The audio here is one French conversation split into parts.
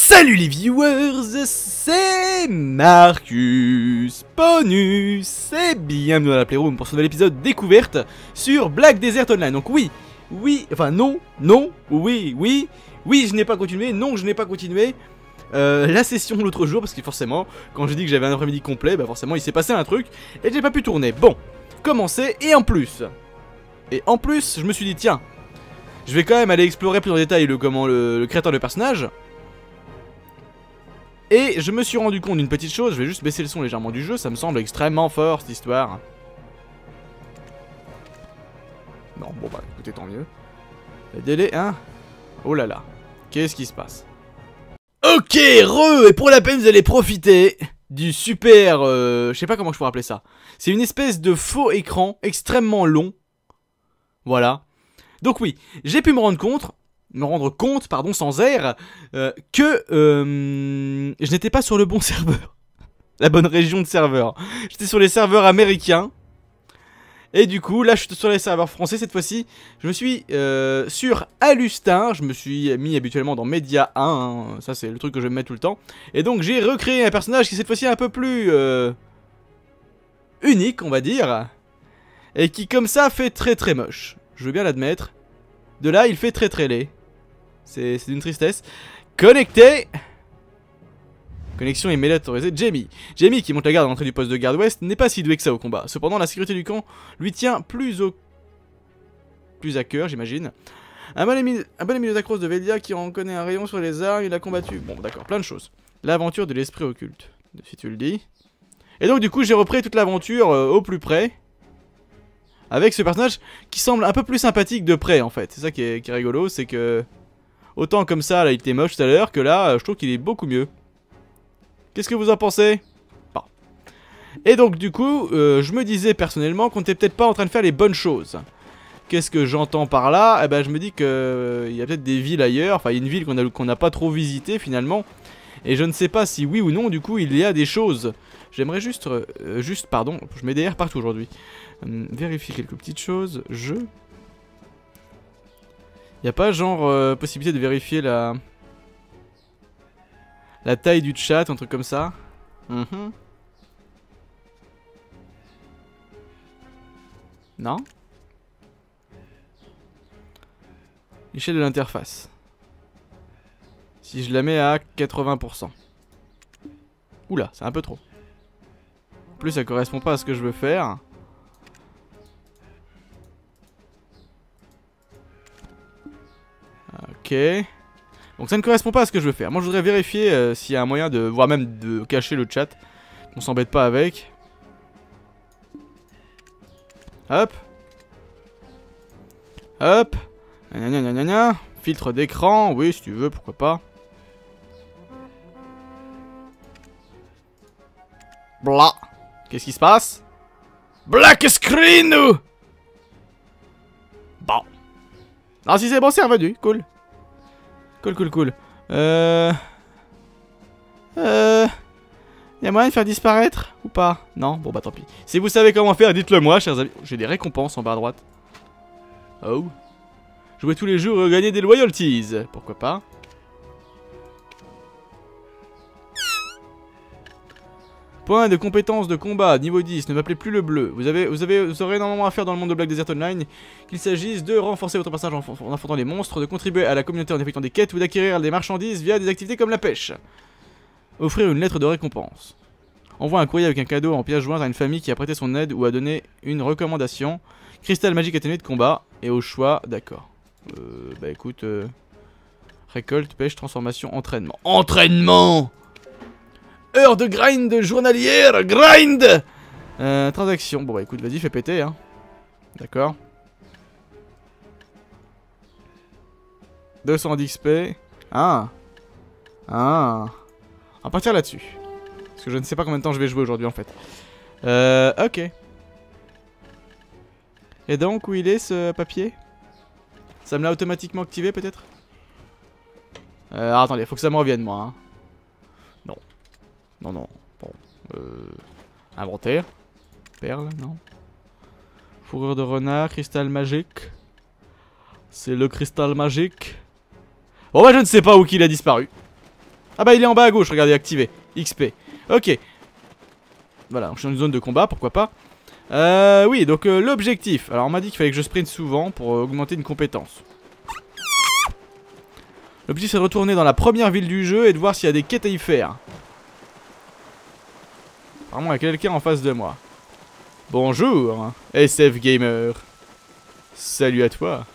Salut les viewers, c'est Marcus Ponus et bienvenue dans la Playroom pour ce nouvel épisode découverte sur Black Desert Online. Donc oui, oui, enfin non, non, oui, oui, oui, je n'ai pas continué, non, je n'ai pas continué. Euh, la session l'autre jour parce que forcément, quand j'ai dit que j'avais un après-midi complet, bah forcément il s'est passé un truc et j'ai pas pu tourner. Bon, commencer et en plus, et en plus, je me suis dit tiens, je vais quand même aller explorer plus en détail le comment le, le créateur de personnage. Et je me suis rendu compte d'une petite chose, je vais juste baisser le son légèrement du jeu, ça me semble extrêmement fort cette histoire. Non, bon bah écoutez, tant mieux. Le délai, hein Oh là là, qu'est-ce qui se passe? Ok, re Et pour la peine, vous allez profiter du super... Euh, je sais pas comment je pourrais appeler ça. C'est une espèce de faux écran extrêmement long. Voilà. Donc oui, j'ai pu me rendre compte, me rendre compte, pardon, sans air, euh, que euh, je n'étais pas sur le bon serveur. La bonne région de serveur. J'étais sur les serveurs américains. Et du coup, là, je suis sur les serveurs français cette fois-ci. Je me suis euh, sur Alustin. Je me suis mis habituellement dans Media 1. hein. Ça, c'est le truc que je mettre tout le temps. Et donc, j'ai recréé un personnage qui, cette fois-ci, est un peu plus unique, on va dire. Et qui, comme ça, fait très très moche. Je veux bien l'admettre. De là, il fait très très laid. C'est d'une tristesse. Connecté Connexion immédiate autorisée. Jamie. Jamie, qui monte la garde à l'entrée du poste de garde ouest, n'est pas si doué que ça au combat. Cependant, la sécurité du camp lui tient plus au... plus à cœur, j'imagine. Un bon ami, un bon ami de Tacros de qui en connaît un rayon sur les arts, il a combattu. Bon, d'accord, plein de choses. L'aventure de l'esprit occulte, si tu le dis. Et donc, du coup, j'ai repris toute l'aventure euh, au plus près. Avec ce personnage qui semble un peu plus sympathique de près, en fait. C'est ça qui est rigolo, c'est que... Autant comme ça, il était moche tout à l'heure, que là, euh, je trouve qu'il est beaucoup mieux. Qu'est-ce que vous en pensez? Bon. Et donc, du coup, euh, je me disais personnellement qu'on n'était peut-être pas en train de faire les bonnes choses. Qu'est-ce que j'entends par là? Eh ben, je me dis que euh, il y a peut-être des villes ailleurs. Enfin, il y a une ville qu'on n'a pas trop visitée, finalement. Et je ne sais pas si oui ou non, du coup, il y a des choses. J'aimerais juste... juste, pardon, je mets des R partout aujourd'hui. Hum, vérifier quelques petites choses. Je... Y a pas genre euh, possibilité de vérifier la... La taille du chat, un truc comme ça? Mhm. Non? L'échelle de l'interface. Si je la mets à 80%. Oula, c'est un peu trop. En plus, ça correspond pas à ce que je veux faire. Ok. Donc ça ne correspond pas à ce que je veux faire. Moi je voudrais vérifier euh, s'il y a un moyen de, voire même de cacher le chat. Qu'on s'embête pas avec. Hop. Hop. Gna gna gna gna gna. Filtre d'écran, oui si tu veux, pourquoi pas. Blah. Qu'est-ce qui se passe? Black screen Ah si c'est bon, c'est revenu, cool. Cool, cool, cool. Euh... Euh... Y'a moyen de faire disparaître Ou pas? Non Bon bah tant pis. Si vous savez comment faire, dites-le moi, chers amis. J'ai des récompenses en bas à droite. Oh. Jouer tous les jours gagner des loyalties. Pourquoi pas? Point de compétence de combat, niveau 10, ne m'appelez plus le bleu. Vous avez, vous avez, vous aurez énormément à faire dans le monde de Black Desert Online, qu'il s'agisse de renforcer votre passage en, en affrontant les monstres, de contribuer à la communauté en effectuant des quêtes ou d'acquérir des marchandises via des activités comme la pêche. Offrir une lettre de récompense. Envoie un courrier avec un cadeau en pièce jointe à une famille qui a prêté son aide ou a donné une recommandation. Cristal magique atténué de combat. Et au choix, d'accord. Euh, bah écoute, euh, récolte, pêche, transformation, entraînement. Entraînement Heure de grind journalière, grind euh, Transaction, bon bah écoute, vas-y, fais péter, hein. D'accord. 200 d'XP. Ah Ah On va partir là-dessus. Parce que je ne sais pas combien de temps je vais jouer aujourd'hui en fait. Euh, ok. Et donc, où il est ce papier? Ça me l'a automatiquement activé peut-être? Euh, attendez, faut que ça me revienne moi. hein. Non. Non. Bon. Euh, inventaire. Perle, non. Fourrure de renard, cristal magique. C'est le cristal magique. Bon bah je ne sais pas où qu'il a disparu. Ah bah il est en bas à gauche, regardez, activé. XP. Ok. Voilà, je suis dans une zone de combat, pourquoi pas. Euh, oui, donc euh, l'objectif. Alors on m'a dit qu'il fallait que je sprint souvent pour euh, augmenter une compétence. L'objectif c'est de retourner dans la première ville du jeu et de voir s'il y a des quêtes à y faire. Apparemment il y a quelqu'un en face de moi. Bonjour, SF Gamer. Salut à toi.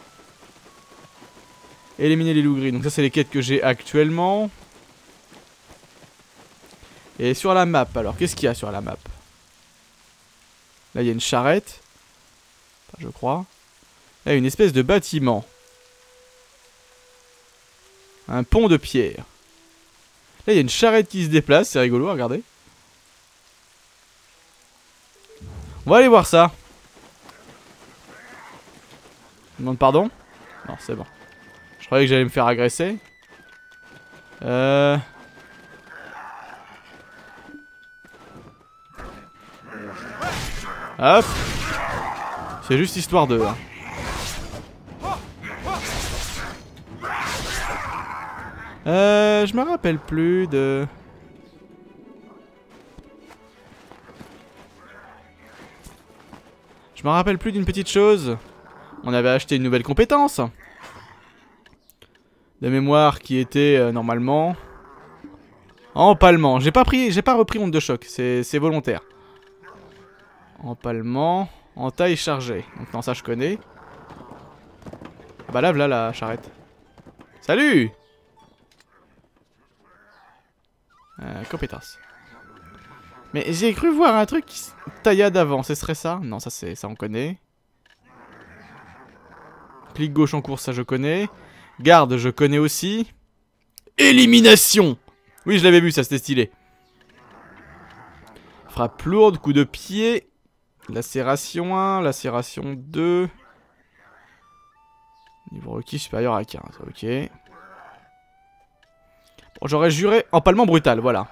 Éliminer les loups gris. Donc ça c'est les quêtes que j'ai actuellement. Et sur la map, alors qu'est-ce qu'il y a sur la map? Là il y a une charrette. je crois. Là une espèce de bâtiment. Un pont de pierre. Là il y a une charrette qui se déplace, c'est rigolo, regardez. On va aller voir ça. Je demande pardon Non, c'est bon. Je croyais que j'allais me faire agresser. Euh... Hop C'est juste histoire de... Hein. Euh, je me rappelle plus de... Je me rappelle plus d'une petite chose. On avait acheté une nouvelle compétence. De mémoire qui était euh, normalement... Empalement. J'ai pas pris, j'ai pas repris onde de choc. C'est volontaire. Empalement. En taille chargée. Donc non, ça je connais. Ah bah là, là la charrette. Salut euh, Compétence. Mais j'ai cru voir un truc qui taillade avant, ce serait ça? Non, ça c'est ça on connaît. Clic gauche en course, ça je connais. Garde, je connais aussi. Élimination Oui, je l'avais vu, ça c'était stylé. Frappe lourde, coup de pied. Lacération 1, lacération 2. Niveau requis supérieur à 15, ok. Bon, j'aurais juré empalement brutal, voilà.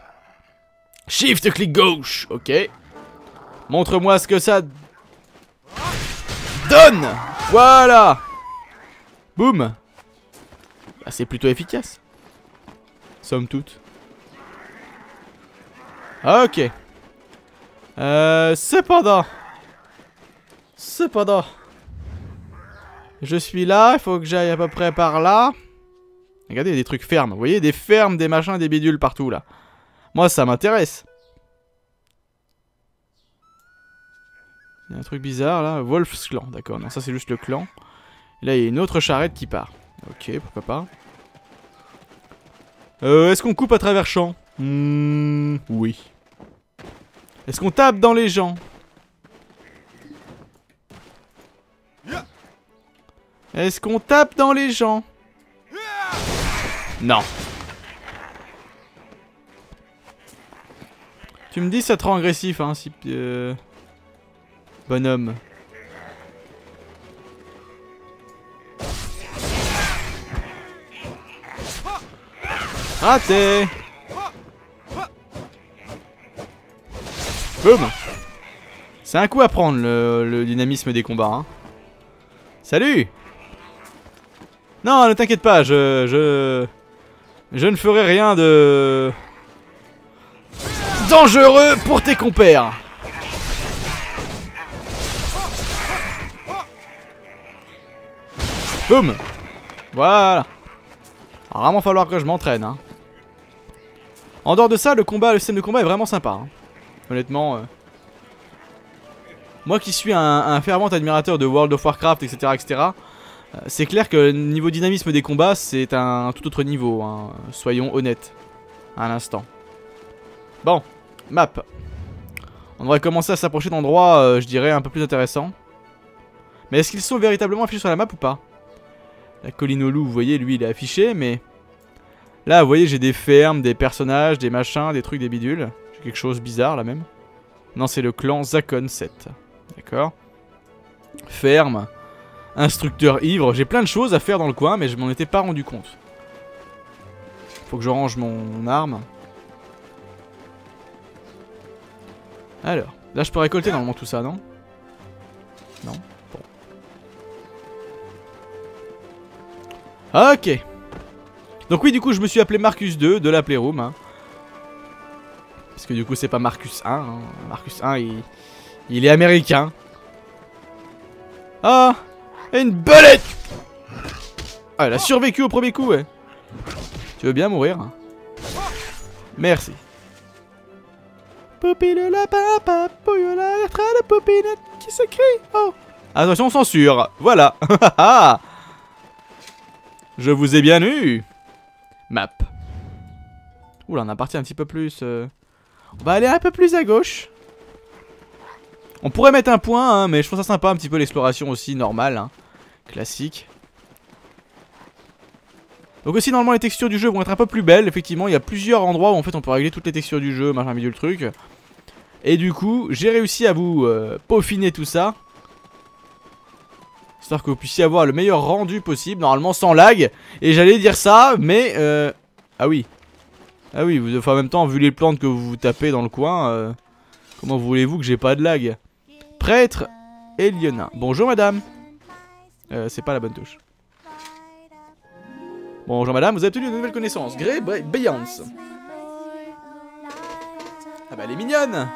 Shift, clic gauche. Ok. Montre-moi ce que ça... Donne Voilà Boum bah, C'est plutôt efficace. Somme toute. Ok. Euh, cependant. Cependant. Je suis là, il faut que j'aille à peu près par là. Regardez, il y a des trucs fermes. Vous voyez, des fermes, des machins, des bidules partout là. Moi, ça m'intéresse. Il y a un truc bizarre là. Wolf's Clan, d'accord. Non, ça c'est juste le clan. là, il y a une autre charrette qui part. Ok, pourquoi pas. Euh, est-ce qu'on coupe à travers champ hmm, Oui. Est-ce qu'on tape dans les gens? Est-ce qu'on tape dans les gens? Non. Tu me dis ça te rend agressif, hein, si... Euh... Bonhomme. Raté Boum C'est un coup à prendre, le, dynamisme des combats, hein. Salut Non, ne t'inquiète pas, je... Je... Je ne ferai rien de dangereux pour tes compères. Boum Voilà. Il va vraiment falloir que je m'entraîne. Hein. En dehors de ça, le combat, le système de combat est vraiment sympa. Hein. Honnêtement. Euh. Moi qui suis un, fervent admirateur de World of Warcraft, etc. etc. Euh, c'est clair que niveau dynamisme des combats, c'est un tout autre niveau. Hein. Soyons honnêtes. À l'instant. Bon. Map. On devrait commencer à s'approcher d'endroits, euh, je dirais, un peu plus intéressants. Mais est-ce qu'ils sont véritablement affichés sur la map ou pas? La colline au loup, vous voyez, lui, il est affiché, mais... Là, vous voyez, j'ai des fermes, des personnages, des machins, des trucs, des bidules. J'ai quelque chose bizarre, là, même. Non, c'est le clan Zakon 7. D'accord? Ferme. Instructeur ivre. J'ai plein de choses à faire dans le coin, mais je m'en étais pas rendu compte. Faut que je range mon arme. Alors, là je peux récolter normalement tout ça, non? Non Bon. Ok. Donc oui, du coup, je me suis appelé Marcus 2 de la Playroom. Hein. Parce que du coup, c'est pas Marcus 1. Hein. Marcus 1, il, il est américain. Ah Une belette Ah, elle a survécu au premier coup, ouais. Tu veux bien mourir Merci. Poupée le lapin, papouille la de poupinette qui s'écrit. Oh Attention, censure Voilà Je vous ai bien eu Map. Oula, on a parti un petit peu plus... Euh. On va aller un peu plus à gauche. On pourrait mettre un point, hein, mais je trouve ça sympa un petit peu l'exploration aussi, normale. Hein. Classique. Donc aussi normalement les textures du jeu vont être un peu plus belles. Effectivement il y a plusieurs endroits où en fait on peut régler toutes les textures du jeu Machin milieu le truc. Et du coup j'ai réussi à vous euh, peaufiner tout ça. Histoire que vous puissiez avoir le meilleur rendu possible Normalement sans lag. Et j'allais dire ça mais euh... Ah oui. Ah oui en même temps vu les plantes que vous vous tapez dans le coin euh... Comment voulez-vous que j'ai pas de lag? Prêtre Eliona. Bonjour madame. Euh, C'est pas la bonne touche Bonjour madame, vous avez obtenu de nouvelles connaissances. Grey Beyoncé. Ah bah elle est mignonne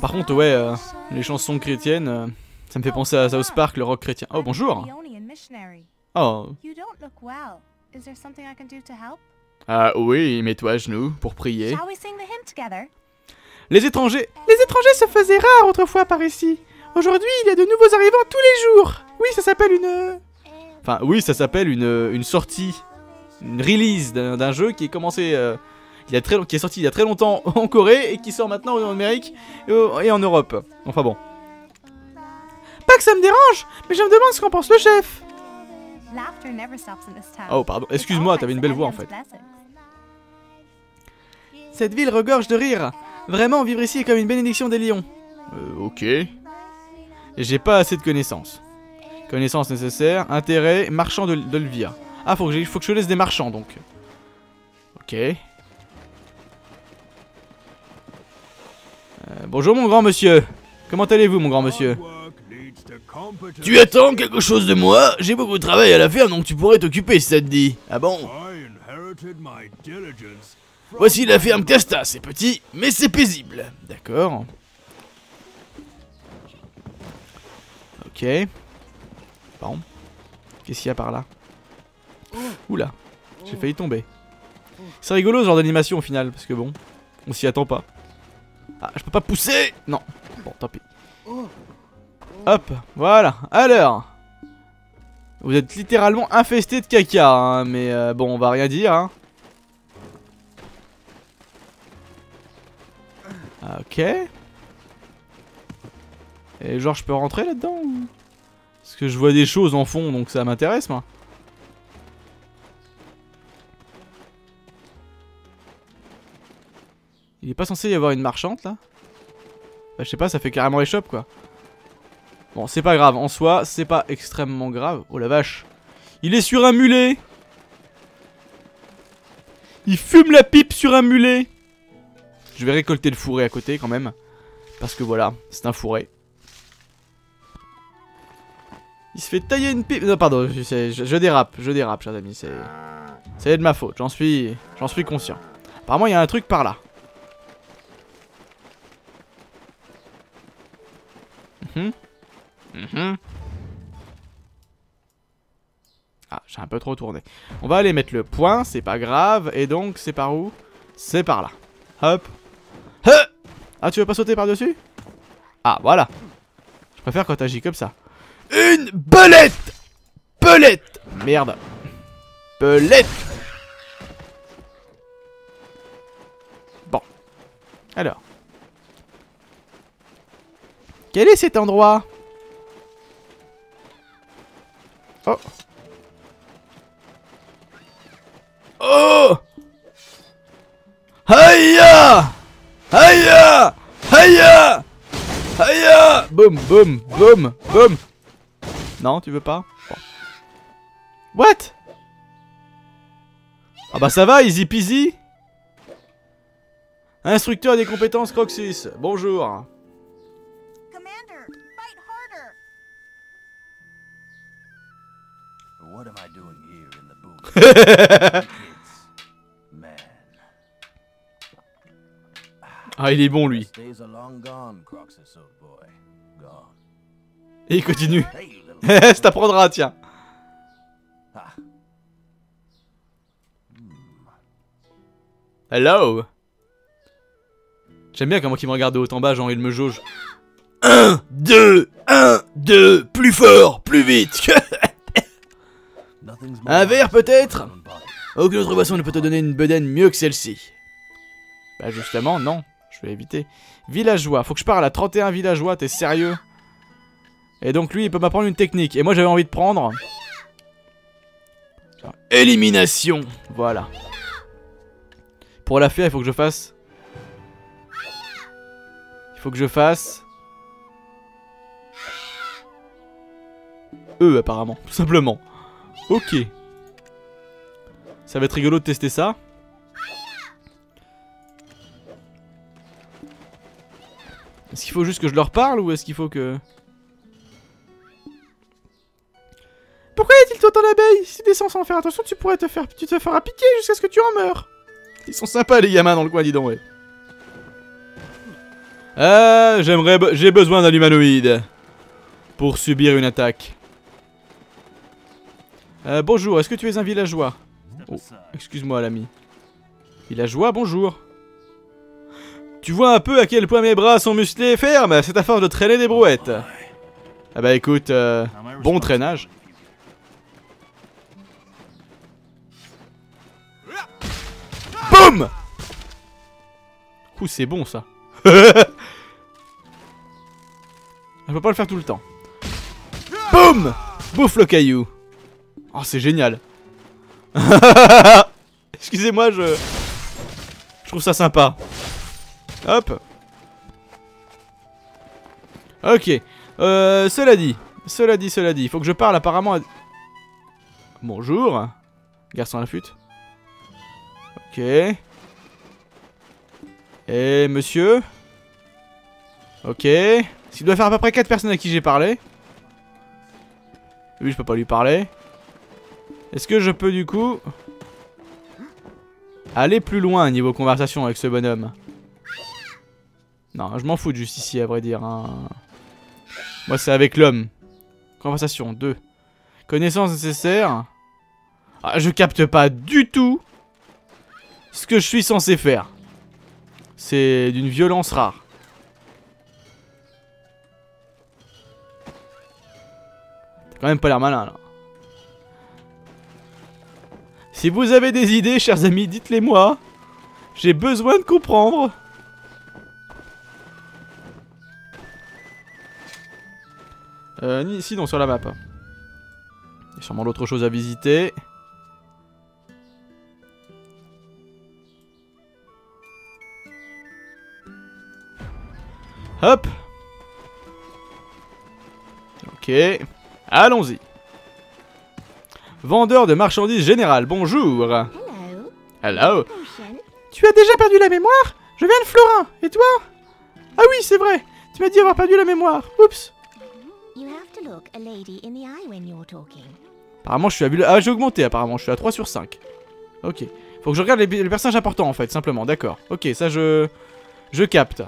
Par contre ouais, euh, les chansons chrétiennes, euh, ça me fait penser à South Park, le rock chrétien. Oh bonjour Oh Ah oui, mets-toi à genoux pour prier. Les étrangers Les étrangers se faisaient rares autrefois par ici. Aujourd'hui, il y a de nouveaux arrivants tous les jours. Oui, ça s'appelle une... Enfin, oui, ça s'appelle une, une sortie, une release d'un jeu qui est commencé... Euh, il y a très, qui est sorti il y a très longtemps en Corée et qui sort maintenant en Amérique et en Europe. Enfin bon. Pas que ça me dérange, mais je me demande ce qu'en pense le chef. Oh pardon, excuse-moi, t'avais une belle voix en fait. Cette ville regorge de rire. Vraiment, vivre ici est comme une bénédiction des lions. Euh, ok. J'ai pas assez de connaissances. Connaissances nécessaires. Intérêt. Marchand de, de Ah, faut que, faut que je laisse des marchands, donc. Ok. Euh, bonjour, mon grand monsieur. Comment allez-vous, mon grand monsieur? Tu attends quelque chose de moi? J'ai beaucoup de travail à la faire, donc tu pourrais t'occuper si ça te dit. Ah bon? Voici la ferme Casta, c'est petit, mais c'est paisible. D'accord. Ok. Bon. Qu'est-ce qu'il y a par là Oula, j'ai failli tomber. C'est rigolo ce genre d'animation au final, parce que bon, on s'y attend pas. Ah, je peux pas pousser Non. Bon, tant pis. Hop, voilà. Alors. Vous êtes littéralement infesté de caca, hein, mais euh, bon, on va rien dire. Hein. Ok. Et genre, je peux rentrer là-dedans ou... Parce que je vois des choses en fond, donc ça m'intéresse, moi. Il est pas censé y avoir une marchante, là? Bah, je sais pas, ça fait carrément échoppe, quoi. Bon, c'est pas grave. En soi, c'est pas extrêmement grave. Oh la vache. Il est sur un mulet Il fume la pipe sur un mulet Je vais récolter le fourré à côté, quand même. Parce que voilà, c'est un fourré. Il se fait tailler une pipe. Non, pardon, je, dérape, je dérape, chers amis. C'est c'est de ma faute, j'en suis, j'en suis conscient. Apparemment, il y a un truc par là. Mhm. Mhm. Ah, j'ai un peu trop tourné. On va aller mettre le point, c'est pas grave. Et donc, c'est par où? C'est par là. Hop. Ah, tu veux pas sauter par-dessus? Ah, voilà. Je préfère quand t'agis comme ça. Une belette. Belette. Merde. Belette. Bon. Alors. Quel est cet endroit? Oh. Oh. Aïe Aïe Aïe Aïe Boum, boum, boum, boum non, tu veux pas What Ah bah ça va, easy peasy Instructeur des compétences Croxus, bonjour What am I doing here in the booth? Kids. Man. Ah, il est bon, lui. Et il continue. Ça t'apprendra, tiens. ah. Hello J'aime bien comment il me regarde de haut en bas, genre il me jauge. 1, 2, 1, 2, plus fort, plus vite Un verre, peut-être? Aucune autre boisson ne peut te donner une bedaine mieux que celle-ci. Bah justement, non. Je vais éviter. Villageois. Faut que je parle à 31 villageois, t'es sérieux? Et donc lui, il peut m'apprendre une technique. Et moi, j'avais envie de prendre... Élimination Voilà. Pour la faire, il faut que je fasse... Il faut que je fasse... E, apparemment. Tout simplement. Ok. Ça va être rigolo de tester ça. Est-ce qu'il faut juste que je leur parle ou est-ce qu'il faut que... Pourquoi y a-t-il autant d'abeilles Si tu descends sans faire attention, tu pourrais te faire... Tu te feras piquer jusqu'à ce que tu en meurs. Ils sont sympas les gamins dans le coin, dis donc, ouais. Euh, j'aimerais... J'ai besoin d'un humanoïde. Pour subir une attaque. Euh, bonjour, est-ce que tu es un villageois? Oh, excuse-moi l'ami. Villageois, bonjour. Tu vois un peu à quel point mes bras sont musclés et fermes, c'est à force de traîner des brouettes. Ah bah écoute, euh, bon traînage. Boum Ouh, c'est bon ça. Je peux pas le faire tout le temps. Boum Bouffe le caillou. Oh, c'est génial. Excusez-moi, je... Je trouve ça sympa. Hop. Ok. Euh, cela dit. Cela dit, cela dit. Il faut que je parle apparemment à... Bonjour. Garçon à la flûte. Ok. Et monsieur Ok. S'il doit faire à peu près 4 personnes à qui j'ai parlé. Lui, je peux pas lui parler. Est-ce que je peux du coup aller plus loin niveau conversation avec ce bonhomme? Non, je m'en fous de justicier à vrai dire. hein. Moi c'est avec l'homme. Conversation 2. Connaissances nécessaires? Ah, je capte pas du tout ce que je suis censé faire. C'est d'une violence rare. T'as quand même pas l'air malin là. Si vous avez des idées, chers amis, dites-les moi. J'ai besoin de comprendre. Euh, ni ici, non, sur la map. Il y a sûrement d'autres choses à visiter. Hop. Ok. Allons-y. Vendeur de marchandises générales, bonjour. Hello. Tu as déjà perdu la mémoire? Je viens de Florin. Et toi? Ah oui, c'est vrai. Tu m'as dit avoir perdu la mémoire. Oups. You have to look a lady in the eye when you're talking. Apparemment, je suis à... villa- Ah, j'ai augmenté, apparemment. Je suis à 3 sur 5. Ok. Faut que je regarde les, les personnages importants, en fait, simplement. D'accord. Ok, ça, je... Je capte.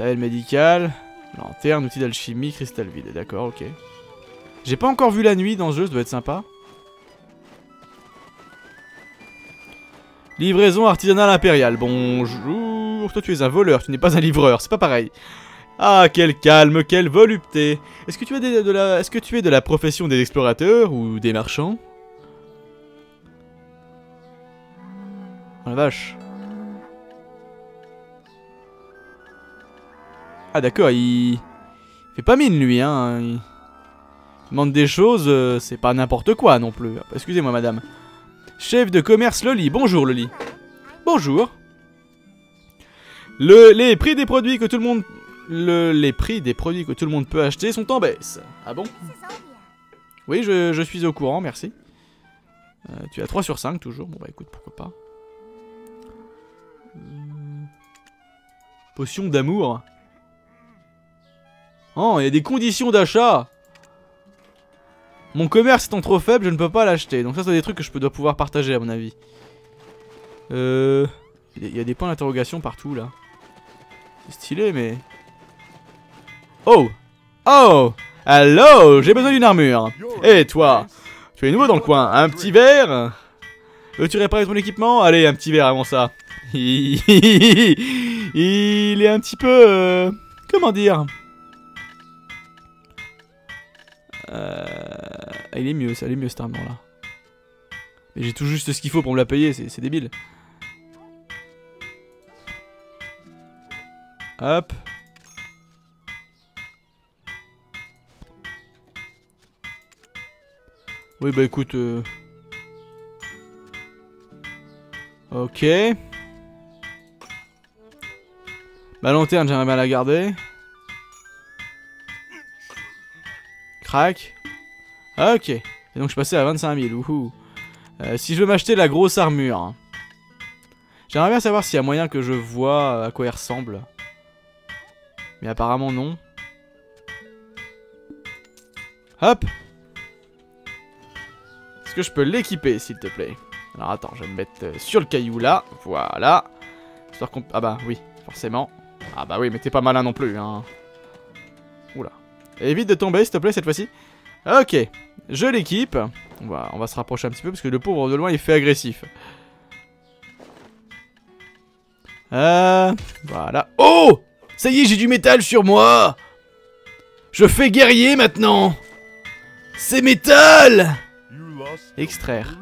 Matériel médical. Lanterne, outil d'alchimie, cristal vide. D'accord, ok. J'ai pas encore vu la nuit dans ce jeu, ça doit être sympa. Livraison artisanale impériale. Bonjour. Toi, tu es un voleur, tu n'es pas un livreur. C'est pas pareil. Ah, quel calme, quelle volupté. Est-ce que de la, est-ce que tu es de la profession des explorateurs ou des marchands? Oh la vache. Ah d'accord, il... il fait pas mine lui, hein. Il demande des choses, euh, c'est pas n'importe quoi non plus. Excusez-moi madame. Chef de commerce Loli, bonjour Loli. Bonjour. Le, les prix des produits que tout le monde... Le, les prix des produits que tout le monde peut acheter sont en baisse. Ah bon? Oui, je, suis au courant, merci. Euh, tu as 3 sur 5 toujours. Bon bah écoute, pourquoi pas. Euh, Potion d'amour. Oh, il y a des conditions d'achat. Mon commerce étant trop faible, je ne peux pas l'acheter. Donc ça, c'est des trucs que je dois pouvoir partager, à mon avis. Euh... Il y a des points d'interrogation partout, là. C'est stylé, mais... Oh Oh Hello J'ai besoin d'une armure. Et toi? Tu es nouveau dans le coin. Un petit verre? Veux-tu réparer ton équipement? Allez, un petit verre avant ça. Il est un petit peu... euh, Comment dire? Euh... Il est mieux, ça, elle est mieux cette armure là. Mais j'ai tout juste ce qu'il faut pour me la payer, c'est c'est débile. Hop. Oui bah écoute... euh, Ok. Ma lanterne, j'aimerais bien la garder. Crac. Ok. Et donc je passais à 25 000. Wouhou. Euh, si je veux m'acheter la grosse armure. J'aimerais bien savoir s'il y a moyen que je vois à quoi elle ressemble. Mais apparemment non. Hop. Est-ce que je peux l'équiper s'il te plaît? Alors attends, je vais me mettre euh, sur le caillou là. Voilà. Ah bah oui, forcément. Ah bah oui, mais t'es pas malin non plus, hein. Évite de tomber, s'il te plaît, cette fois-ci. Ok, je l'équipe. On va, se rapprocher un petit peu, parce que le pauvre de loin, il fait agressif. Euh... Voilà. Oh Ça y est, j'ai du métal sur moi Je fais guerrier, maintenant C'est métal Extraire.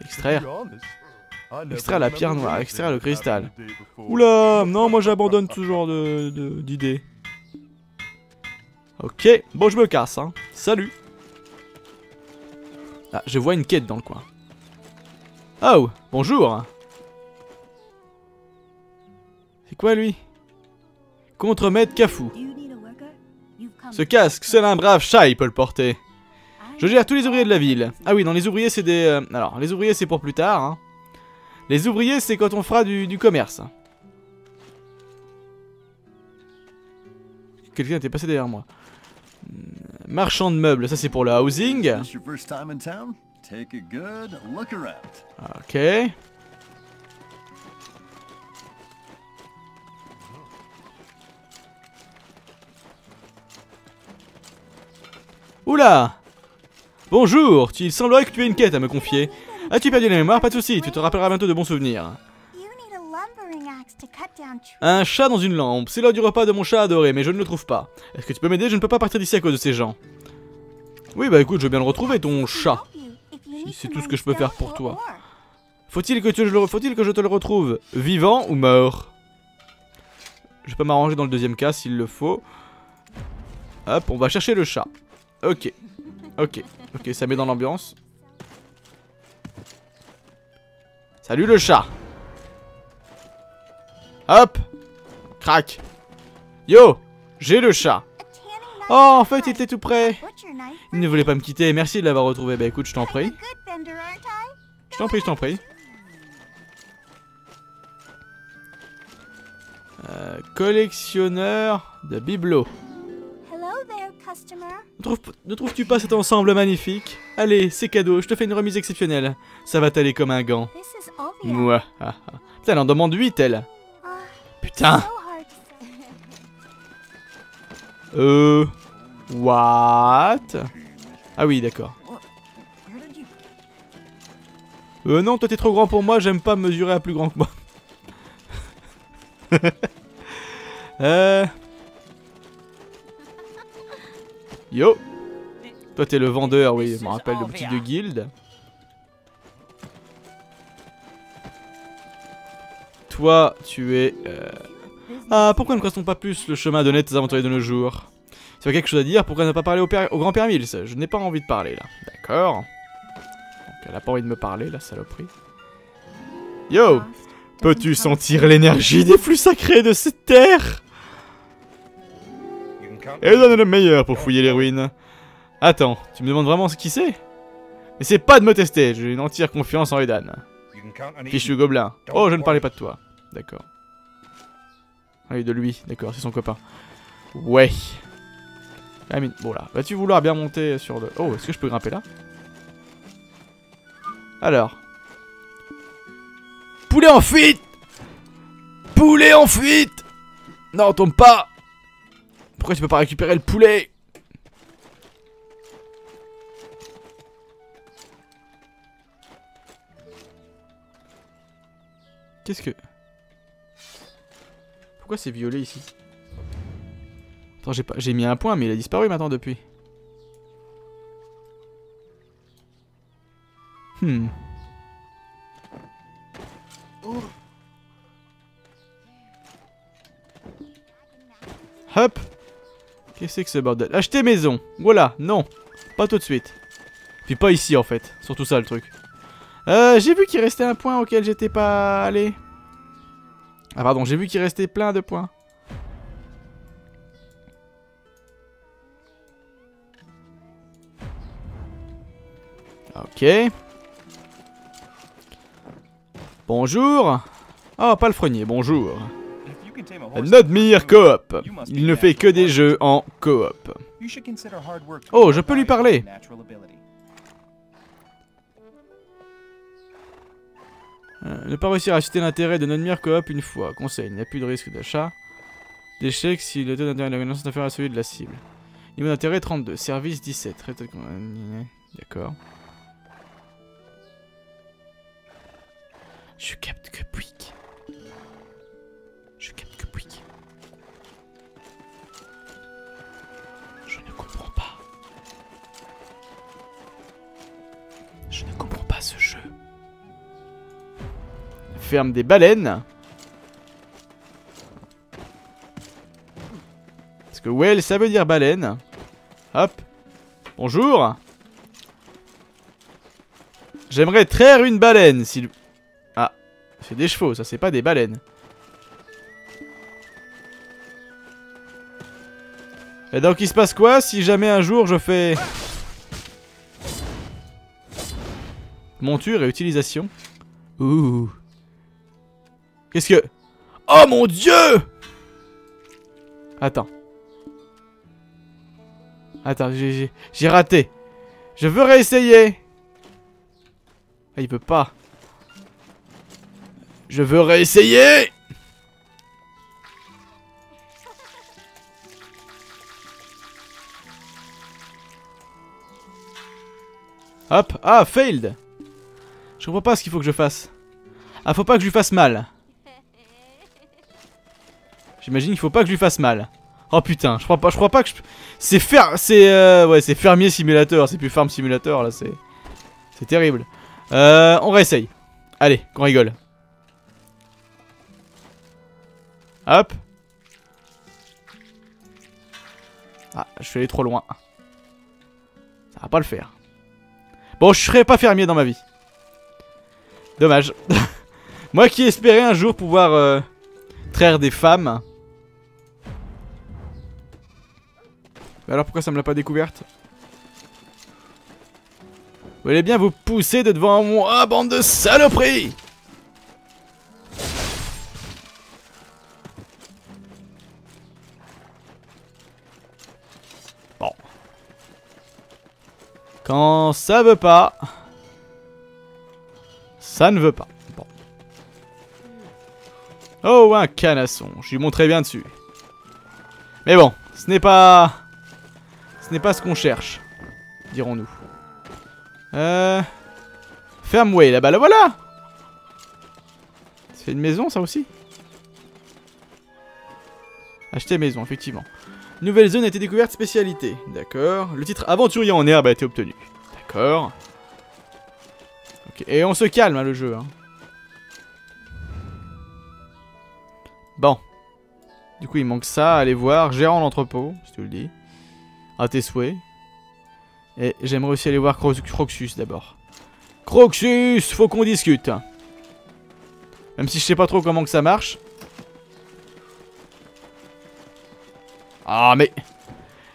Extraire. Extraire la pierre noire, extraire le cristal. Oula, non, moi j'abandonne ce genre de de-. Ok, bon, je me casse, hein. Salut. Ah, je vois une quête dans le coin. Oh, bonjour. C'est quoi lui? Contremaître Cafou. Ce casque, seul un brave chat peut le porter. Je gère tous les ouvriers de la ville. Ah oui, non, les ouvriers c'est des... euh, Alors, les ouvriers c'est pour plus tard, hein. Les ouvriers, c'est quand on fera du commerce. Quelqu'un était passé derrière moi. Marchand de meubles, ça c'est pour le housing. Ok. Oula Bonjour, il semblerait que tu aies une quête à me confier. As-tu perdu la mémoire? Pas de soucis, tu te rappelleras bientôt de bons souvenirs. Un chat dans une lampe, c'est l'heure du repas de mon chat adoré, mais je ne le trouve pas. Est-ce que tu peux m'aider? Je ne peux pas partir d'ici à cause de ces gens. Oui, bah écoute, je veux bien le retrouver, ton chat. Si c'est tout ce que je peux faire pour toi. Faut-il que, tu- je le- faut-il que je te le retrouve? Vivant ou mort? Je peux m'arranger dans le deuxième cas s'il le faut. Hop, on va chercher le chat. Ok. Ok. Ok, ça met dans l'ambiance. Salut le chat Hop Crac Yo J'ai le chat Oh, en fait, il était tout près Il ne voulait pas me quitter, merci de l'avoir retrouvé. Bah écoute, je t'en prie. Je t'en prie, je t'en prie. Euh, collectionneur de bibelots. Ne trouves- Ne trouves-tu pas cet ensemble magnifique? Allez, c'est cadeau, je te fais une remise exceptionnelle. Ça va t'aller comme un gant. Mouah. ah, ah. Putain, elle en demande 8, elle. Putain. Euh... What? Ah oui, d'accord. Euh, non, toi t'es trop grand pour moi, j'aime pas me mesurer à plus grand que moi. euh... Yo Toi t'es le vendeur, oui, je me rappelle le petit de guilde. Toi, tu es... euh, Ah, pourquoi ne croise-t-on pas plus le chemin de tes aventuriers de nos jours? Tu as quelque chose à dire Pourquoi ne pas parler au grand-père Mills? Je n'ai pas envie de parler, là. D'accord. Donc, elle a pas envie de me parler, la saloperie. Yo Peux-tu sentir l'énergie des flux sacrés de cette terre? Et donne le meilleur pour fouiller les ruines. Attends, tu me demandes vraiment ce qui c'est? Mais c'est pas de me tester, j'ai une entière confiance en Edan. Fichu gobelin. Oh, je ne parlais pas de toi. D'accord. Ah oui, de lui, d'accord, c'est son copain. Ouais. Ah, mais- Bon là, vas-tu vouloir bien monter sur le... Oh, est-ce que je peux grimper là? Alors. Poulet en fuite Poulet en fuite Non, tombe pas Pourquoi tu peux pas récupérer le poulet? Qu'est-ce que... Pourquoi c'est violet ici Attends, j'ai pas... mis un point, mais il a disparu maintenant depuis. Hmm. Hop Qu'est-ce que c'est que ce bordel Acheter maison Voilà, non Pas tout de suite. Puis pas ici en fait. Surtout ça le truc. Euh, j'ai vu qu'il restait un point auquel j'étais pas allé. Ah pardon, j'ai vu qu'il restait plein de points. Ok. Bonjour. Oh, pas le frenier, bonjour. Nadmir Coop. Il ne fait que des jeux en coop. Oh, je peux lui parler. Euh, ne pas réussir à susciter l'intérêt de Nadmir Coop une fois. Conseil, il n'y a plus de risque d'achat. D'échec si le taux d'intérêt de la est inférieur à celui de la cible. Niveau d'intérêt 32, service 17. Ré- D'accord. Je capte que Pouic. Ferme des baleines. Parce que well, ça veut dire baleine. Hop. Bonjour. J'aimerais traire une baleine, s'il... Ah, c'est des chevaux, ça c'est pas des baleines. Et donc il se passe quoi si jamais un jour je fais... Monture et utilisation? Ouh. Qu'est-ce que... Oh mon dieu Attends. Attends, j'ai- raté. Je veux réessayer. Ah, il peut pas. Je veux réessayer Hop, ah, failed Je comprends pas ce qu'il faut que je fasse. Ah, faut pas que je lui fasse mal. J'imagine qu'il faut pas que je lui fasse mal. Oh putain, je crois pas, je crois pas que je... C'est fer... C'est... euh, Ouais, c'est fermier simulateur, c'est plus farm simulator, là, c'est... C'est terrible. Euh, on réessaye. Allez, qu'on rigole. Hop. Ah, je suis allé trop loin. Ça va pas le faire. Bon, je serai pas fermier dans ma vie. Dommage. Moi qui espérais un jour pouvoir euh, traire des femmes. Alors pourquoi ça me l'a pas découverte Vous allez bien vous pousser de devant moi, bande de saloperies Bon. Quand ça veut pas... Ça ne veut pas. Bon. Oh, un canasson. Je lui montrerai bien dessus. Mais bon, ce n'est pas... Ce n'est pas ce qu'on cherche. Dirons-nous. Euh... Fermway, là-bas, là voilà C'est une maison, ça aussi? Acheter maison, effectivement. Nouvelle zone a été découverte, spécialité. D'accord. Le titre aventurier en herbe a été obtenu. D'accord. Et on se calme, hein, le jeu. Hein. Bon. Du coup, il manque ça. Allez voir. Gérant d'entrepôt, si tu le dis. À tes souhaits. Et j'aimerais aussi aller voir Cro- Croxus d'abord. Croxus Faut qu'on discute. Même si je sais pas trop comment que ça marche. Ah mais...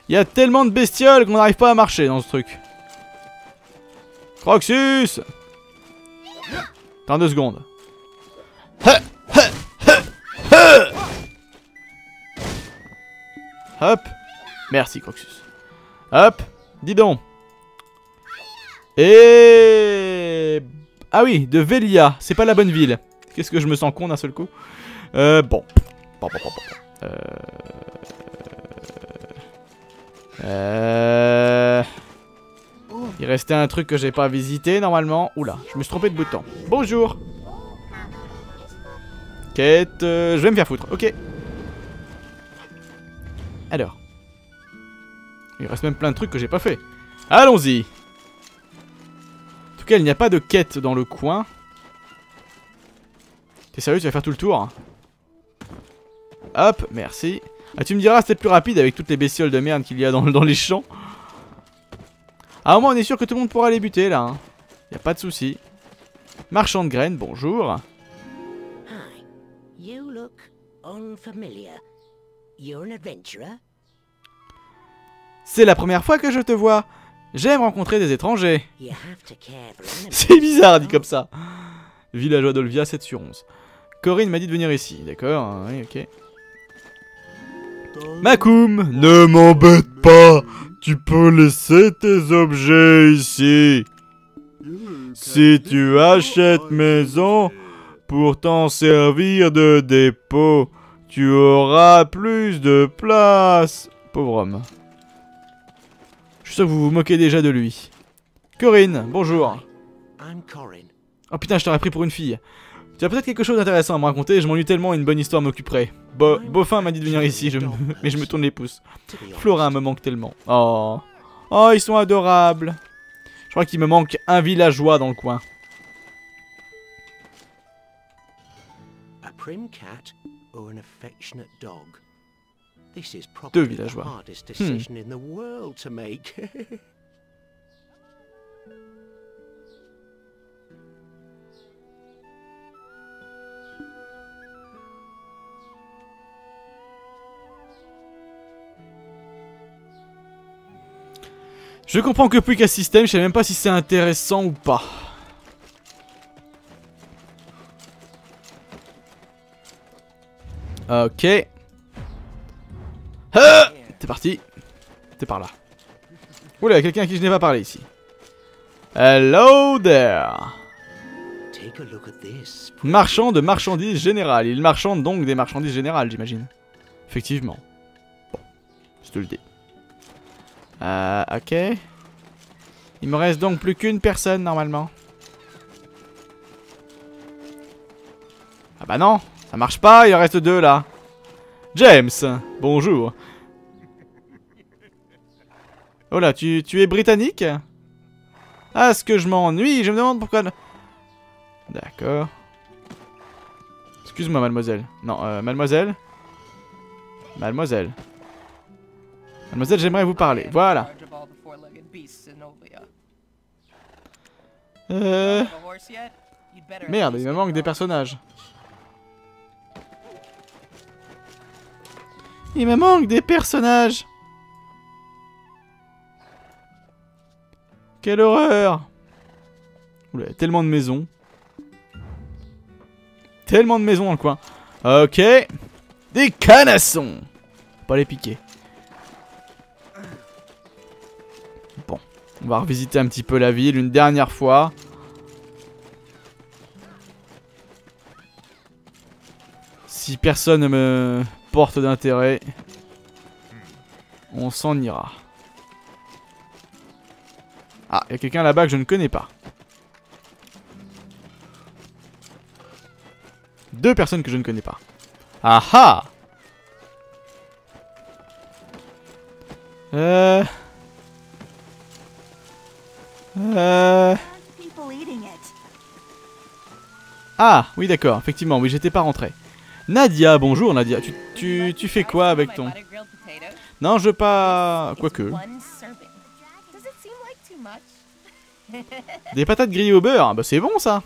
Il y a tellement de bestioles qu'on n'arrive pas à marcher dans ce truc. Croxus Attends deux secondes. Hop Merci Croxus. Hop, dis donc. Et... Ah oui, de Velia, c'est pas la bonne ville. Qu'est-ce que je me sens con d'un seul coup Euh, bon. Bon, bon, bon, bon. Euh... Euh... Il restait un truc que j'ai pas visité normalement. Oula, je me suis trompé de bouton. Bonjour Quête... euh, je vais me faire foutre, ok. Alors. Il reste même plein de trucs que j'ai pas fait. Allons-y En tout cas, il n'y a pas de quête dans le coin. T'es sérieux, tu vas faire tout le tour Hop, merci. Ah, tu me diras, c'était plus rapide avec toutes les bestioles de merde qu'il y a dans, dans les champs. À un moment, on est sûr que tout le monde pourra les buter, là. Hein. Y a pas de souci. Marchand de graines, bonjour. Hi. You look unfamiliar. You're an adventurer? C'est la première fois que je te vois. J'aime rencontrer des étrangers. C'est bizarre dit comme ça. Villageois d'Olvia, 7 sur 11. Corinne m'a dit de venir ici, d'accord hein, Oui, ok. Makoum Ne m'embête pas Tu peux laisser tes objets ici Si tu achètes maison pour t'en servir de dépôt, tu auras plus de place. Pauvre homme. Je suis sûr que vous vous moquez déjà de lui. Corinne, bonjour. Oh putain, je t'aurais pris pour une fille. Tu as peut-être quelque chose d'intéressant à me raconter, je m'ennuie tellement, une bonne histoire m'occuperait. Bo Beaufin m'a dit de venir ici, je mais je me tourne les pouces. Florin me manque tellement. Oh. Oh, ils sont adorables. Je crois qu'il me manque un villageois dans le coin. a prim cat or an affectionate dog? This is Deux villageois. hardest decision in the world to make. Je comprends que plus qu'un système, je sais même pas si c'est intéressant ou pas. Ok. Ah C'est parti. C'est par là. Oula, quelqu'un à qui je n'ai pas parlé ici. Hello there. Marchand de marchandises générales. Il marchande donc des marchandises générales, j'imagine. Effectivement. Bon, je te le dis. Euh, ok. Il me reste donc plus qu'une personne normalement. Ah bah non, ça marche pas, il en reste deux là. James, bonjour. Oh là, tu, tu es britannique? Ah, ce que je m'ennuie, je me demande pourquoi... D'accord. Excuse-moi, mademoiselle. Non, euh, mademoiselle? Mademoiselle. Mademoiselle, j'aimerais vous parler. Voilà. Euh... Merde, il me manque des personnages. Il me manque des personnages. Quelle horreur. Oula, tellement de maisons. Tellement de maisons dans le coin. Ok. Des canassons. Pas les piquer. Bon. On va revisiter un petit peu la ville une dernière fois. Si personne ne me porte d'intérêt, on s'en ira. Ah, il y a quelqu'un là-bas que je ne connais pas. Deux personnes que je ne connais pas. Ah ah Euh... Euh... Ah, oui d'accord, effectivement, oui, j'étais pas rentré. Nadia, bonjour Nadia, tu, tu, tu fais quoi avec ton... Non, je veux pas... Quoique. Des patates grillées au beurre, bah c'est bon ça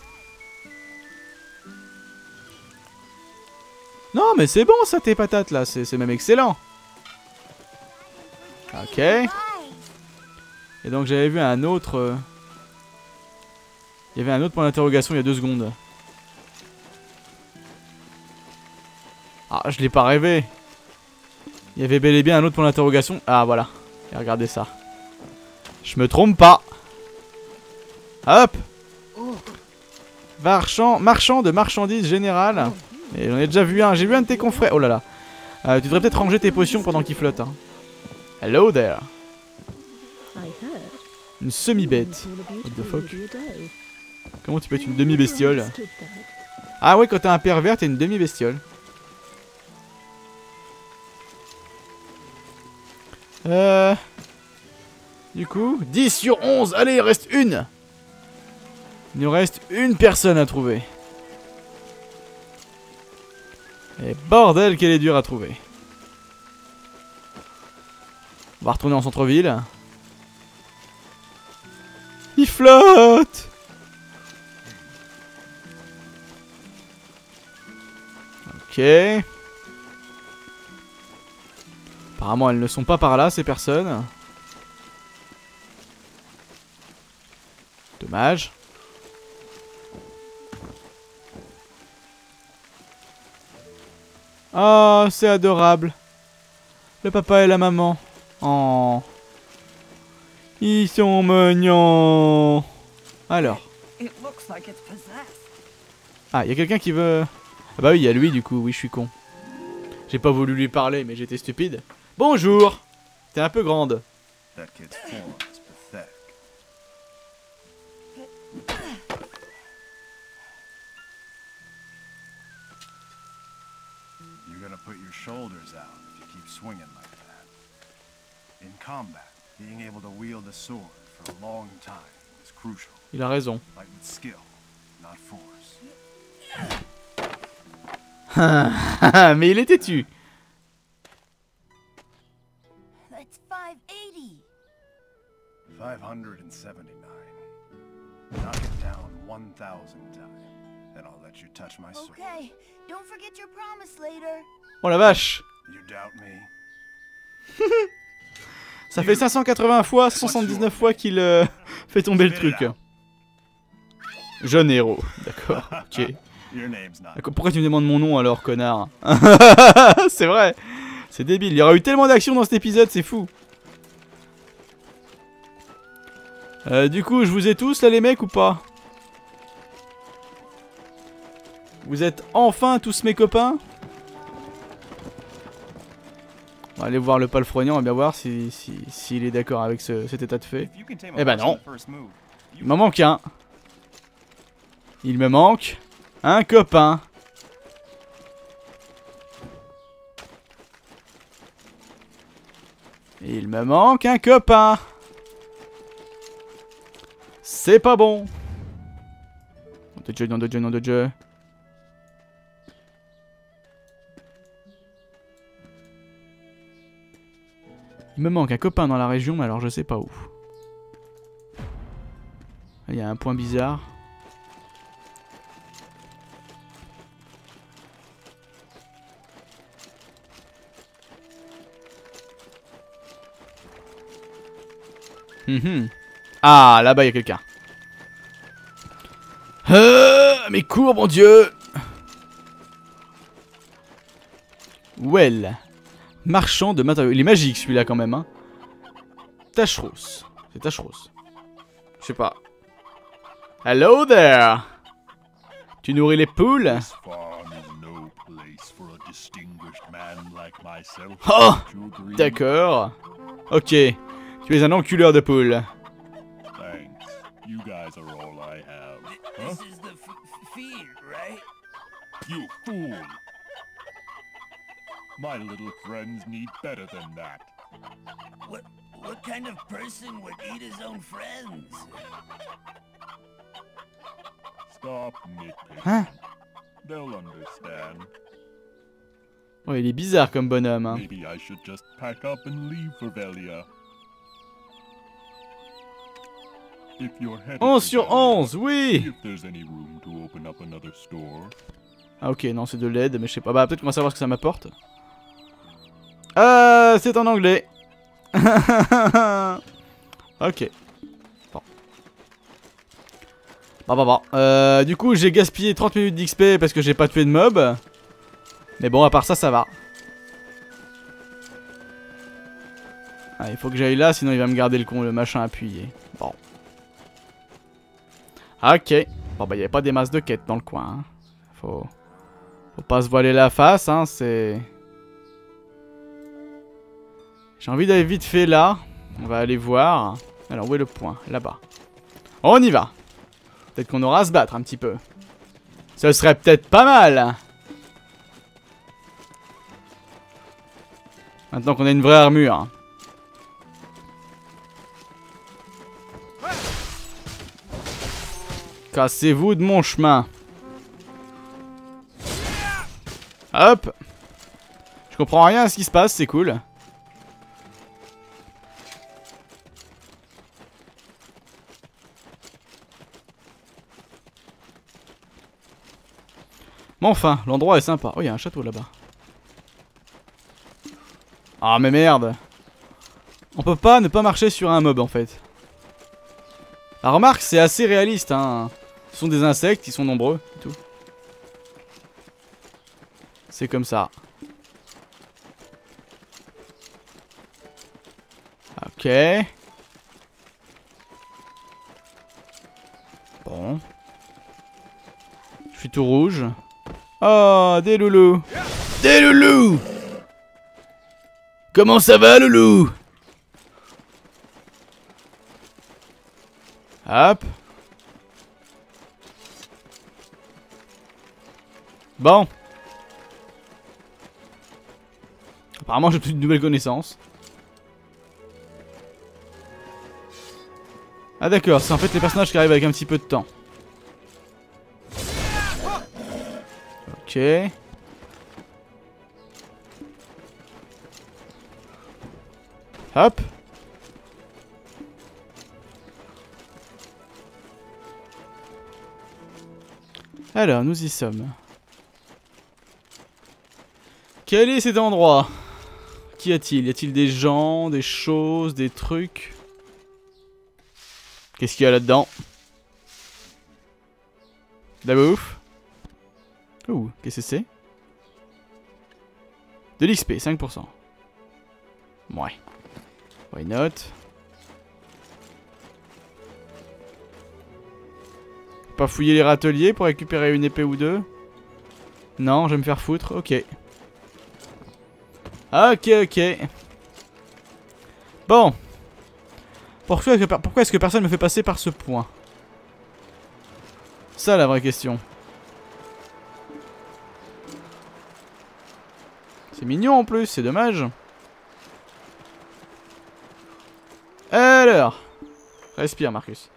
Non mais c'est bon ça tes patates là, c'est même excellent Ok. Et donc j'avais vu un autre... euh, Il y avait un autre point d'interrogation il y a deux secondes. Ah, je l'ai pas rêvé. Il y avait bel et bien un autre point d'interrogation. Ah voilà. Et regardez ça. Je me trompe pas. Hop Marchand, de marchandises générales. Et j'en ai déjà vu un. J'ai vu un de tes confrères. Oh là là. Euh, tu devrais peut-être ranger tes potions pendant qu'il flotte. Hein. Hello there. Une semi-bête. What the fuck? Comment tu peux être une demi-bestiole? Ah ouais, quand t'es un pervers, t'es une demi-bestiole. Euh... Du coup, 10 sur 11. Allez, il reste une. Il nous reste une personne à trouver. Et bordel qu'elle est dure à trouver. On va retourner en centre-ville. Il flotte Ok. Apparemment, elles ne sont pas par là, ces personnes. Dommage. Oh, c'est adorable. Le papa et la maman. Oh. Ils sont mignons. Alors. It looks like it's possessed. Ah, il y a quelqu'un qui veut... Ah bah oui, il y a lui du coup, oui, je suis con. J'ai pas voulu lui parler, mais j'étais stupide. Bonjour T'es un peu grande. Your shoulders out if you keep swinging like that. In combat, being able to wield a sword for a long time is crucial. Il a raison. Fight with skill, not force. mais il est têtu. That's 580. 579. Knock it down 1,000 times, Oh la vache You doubt me? Ça fait 580 fois, 179 fois qu'il euh, fait tomber le truc. Jeune héros, d'accord, ok. Your name's not. D'accord, Pourquoi tu me demandes mon nom alors, connard? C'est vrai C'est débile, il y aura eu tellement d'actions dans cet épisode, c'est fou Euh, du coup, je vous ai tous là les mecs ou pas? Vous êtes enfin tous mes copains On va aller voir le palefroignant, on va bien voir s'il si, s'il est d'accord avec ce- cet état de fait. Eh ben non. Il m'en manque un. Il me manque un copain. Il me manque un copain. C'est pas bon. De Dieu, nom de Dieu, nom de Dieu. Il me manque un copain dans la région, mais alors je sais pas où. Il y a un point bizarre. Mhm. Ah, là-bas, il y a quelqu'un. Euh, mais cours, mon dieu Well. Marchand de matériaux. Il est magique, celui-là, quand même. Hein. Tache rousse. C'est tache rousse. Je sais pas. Hello there Tu nourris les poules? This farm is no place for a distinguished man like myself. Oh Don't you agree? D'accord. Ok. Tu es un enculeur de poules. My little friends need better than that. What what kind of person would eat his own friends? Stop nitpicking. Hein? They'll understand. Oh, il est bizarre comme bonhomme. Hein. Maybe I should just pack up and leave for Velia. If you're headed 11 to sur Velia, 11, see oui if there's any room to open up another store. Ah ok, non, c'est de l'aide, mais je sais pas. Bah, peut-être qu'on va savoir ce que ça m'apporte. Euh, c'est en anglais. ok. Bon. Bah, bah, bah. Du coup, j'ai gaspillé 30 minutes d'XP parce que j'ai pas tué de mob. Mais bon, à part ça, ça va. Ah, il faut que j'aille là, sinon il va me garder le con, le machin appuyé. Bon. Ok. Bon bah il n'y avait pas des masses de quêtes dans le coin. hein. Faut... Faut pas se voiler la face, hein, c'est... J'ai envie d'aller vite fait là. On va aller voir. Alors où est le point? Là-bas. On y va. Peut-être qu'on aura à se battre un petit peu. Ce serait peut-être pas mal. Maintenant qu'on a une vraie armure. Cassez-vous de mon chemin. Hop. Je comprends rien à ce qui se passe, c'est cool. Mais enfin, l'endroit est sympa. Oh, il y a un château là-bas. Ah, mais merde. On peut pas ne pas marcher sur un mob en fait. La remarque, c'est assez réaliste. Hein. Ce sont des insectes, ils sont nombreux et tout. C'est comme ça. Ok. Bon. Je suis tout rouge. Oh, des loulous. Des loulous Comment ça va, loulou? Hop. Bon. Apparemment, j'ai plus de nouvelles connaissances. Ah d'accord, c'est en fait les personnages qui arrivent avec un petit peu de temps. Ok. Hop. Alors, nous y sommes. Quel est cet endroit? Qu'y a-t-il? Y a-t-il des gens, des choses, des trucs? Qu'est-ce qu'il y a là-dedans? De la bouffe Ouh, qu'est-ce que c'est? De l'XP, 5%. Ouais. Why not? Pas fouiller les râteliers pour récupérer une épée ou deux? Non, je vais me faire foutre, ok. Ok, ok. Bon. Pourquoi, est-ce que- personne me fait passer par ce point? Ça la vraie question. C'est mignon en plus, c'est dommage. Alors. Respire Marcus.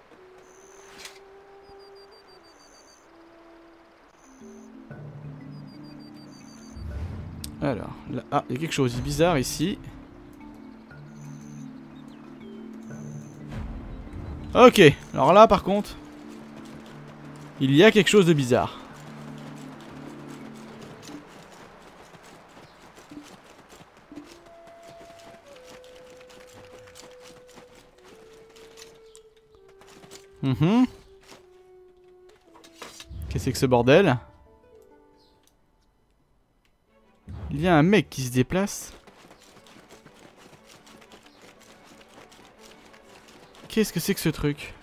Alors, là, ah, il y a quelque chose de bizarre ici. Ok, alors là par contre, il y a quelque chose de bizarre. Mhm. Qu'est-ce que ce bordel? Il y a un mec qui se déplace. Qu'est-ce que c'est que ce truc?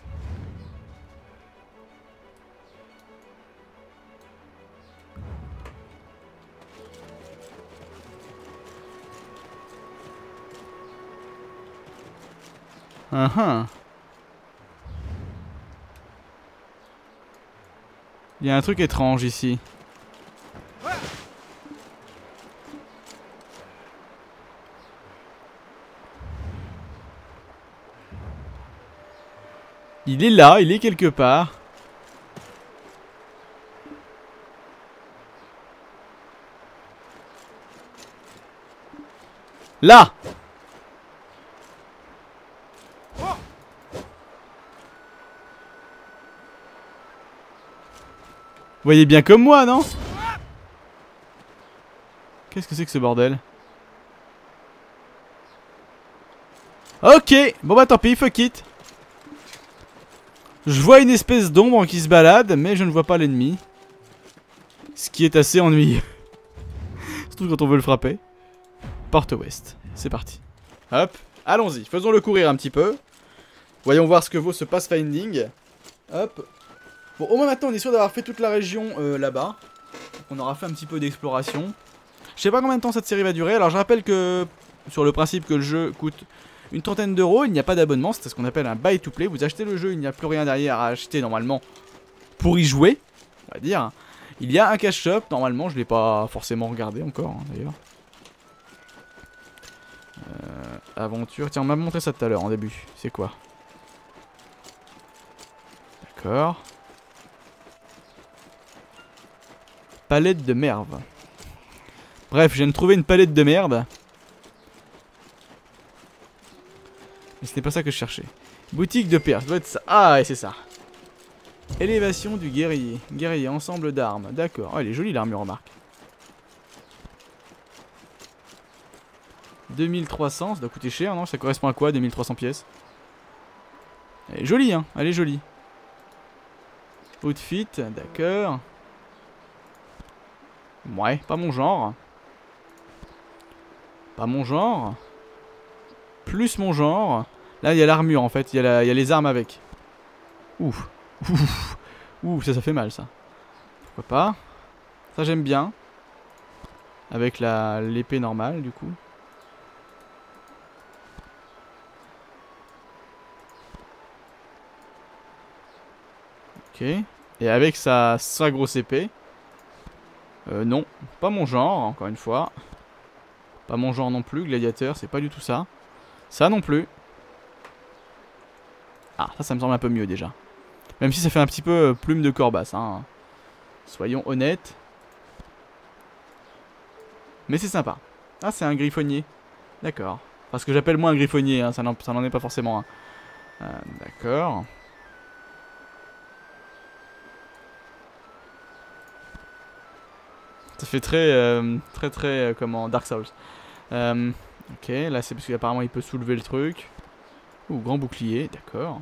Ah ah. Il y a un truc étrange ici. Il est là, il est quelque part. Là voyez bien comme moi, non Qu'est-ce que c'est que ce bordel Ok Bon bah tant pis, fuck it Je vois une espèce d'ombre qui se balade, mais je ne vois pas l'ennemi. Ce qui est assez ennuyeux. Surtout quand on veut le frapper. Porte ouest. C'est parti. Hop. Allons-y, faisons-le courir un petit peu. Voyons voir ce que vaut ce pathfinding. Hop. Bon, au moins maintenant, on est sûr d'avoir fait toute la région euh, là-bas. On aura fait un petit peu d'exploration. Je sais pas combien de temps cette série va durer. Alors, je rappelle que, sur le principe que le jeu coûte une trentaine d'euros, il n'y a pas d'abonnement. C'est ce qu'on appelle un buy to play. Vous achetez le jeu, il n'y a plus rien derrière à acheter normalement pour y jouer. On va dire. Il y a un cash shop. Normalement, je l'ai pas forcément regardé encore, hein, d'ailleurs. Euh, aventure. Tiens, on m'a montré ça tout à l'heure en début. C'est quoi? D'accord. Palette de merde. Bref, je viens de trouver une palette de merde. Mais c'était pas ça que je cherchais. Boutique de ça doit être ça. Ah, ouais, c'est ça. Élévation du guerrier. Guerrier, ensemble d'armes. D'accord. Oh, elle est jolie l'armure, remarque. 2300, ça doit coûter cher, non? Ça correspond à quoi, 2300 pièces? Elle est jolie, hein Elle est jolie. Outfit, d'accord. Ouais, pas mon genre. Pas mon genre. Plus mon genre. Là, il y a l'armure, en fait. Il y, a la- y a les armes avec. Ouf. Ouf. Ouh, ça, ça fait mal, ça. Pourquoi pas Ça, j'aime bien. Avec la l'épée normale, du coup. Ok. Et avec sa, sa grosse épée. Euh, non, pas mon genre, encore une fois. Pas mon genre non plus, gladiateur, c'est pas du tout ça. Ça non plus. Ah, ça, ça me semble un peu mieux déjà. Même si ça fait un petit peu euh, plume de corbasse, hein. Soyons honnêtes. Mais c'est sympa. Ah, c'est un griffonnier. D'accord. Parce que j'appelle moi un griffonnier, hein, ça n'en est pas forcément un. Euh, D'accord. Fait très, euh, très, très, euh, comment, Dark Souls. Euh, ok, là c'est parce qu'apparemment il peut soulever le truc. Ouh, grand bouclier, d'accord.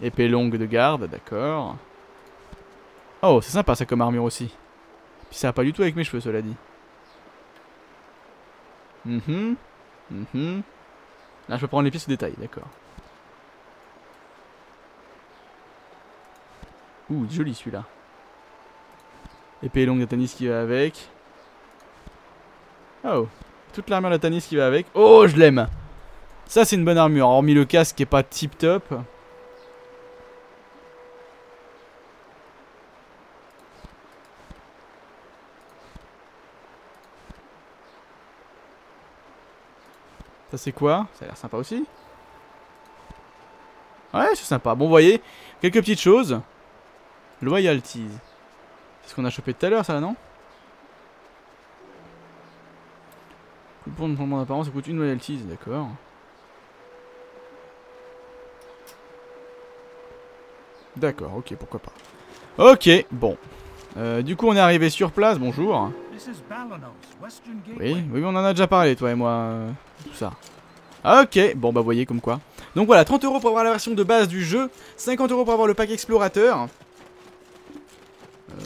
Épée longue de garde, d'accord. Oh, c'est sympa ça comme armure aussi. Puis ça va pas du tout avec mes cheveux, cela dit. Mhm. Mhm. Là, je peux prendre les pièces au détail, d'accord. Ouh, joli celui-là. Épée longue d'Atanis qui va avec. Oh, toute l'armure d'Atanis qui va avec. Oh, je l'aime. Ça, c'est une bonne armure, hormis le casque qui est pas tip top. Ça, c'est quoi? Ça a l'air sympa aussi. Ouais, c'est sympa. Bon, vous voyez, quelques petites choses. Loyalties. C'est ce qu'on a chopé tout à l'heure, ça, non Coupon de changement d'apparence, ça coûte une loyalties, d'accord. D'accord, ok, pourquoi pas. Ok, bon. Euh, du coup, on est arrivé sur place, bonjour. Oui, oui, on en a déjà parlé, toi et moi, euh, tout ça. Ok, bon bah vous voyez comme quoi. Donc voilà, 30 euros pour avoir la version de base du jeu, 50 euros pour avoir le pack explorateur.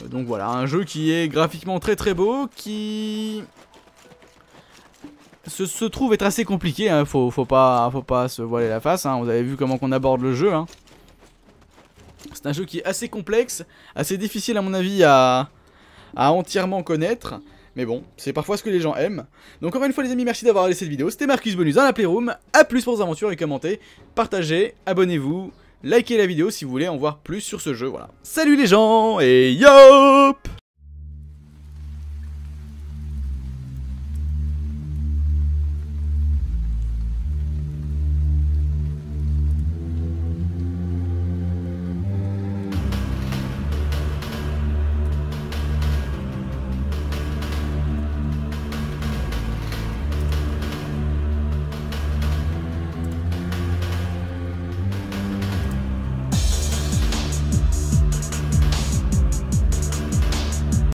Donc voilà, un jeu qui est graphiquement très très beau, qui se, trouve être assez compliqué, hein, faut, faut, pas, faut pas se voiler la face, hein, vous avez vu comment qu'on aborde le jeu. Hein. C'est un jeu qui est assez complexe, assez difficile à mon avis à, à entièrement connaître. Mais bon, c'est parfois ce que les gens aiment. Donc encore une fois les amis, merci d'avoir regardé cette vidéo. C'était Marcus Bonus dans la Playroom. A plus pour vos aventures et commentez, partagez, abonnez-vous, likez la vidéo si vous voulez en voir plus sur ce jeu. Voilà. Salut les gens et yop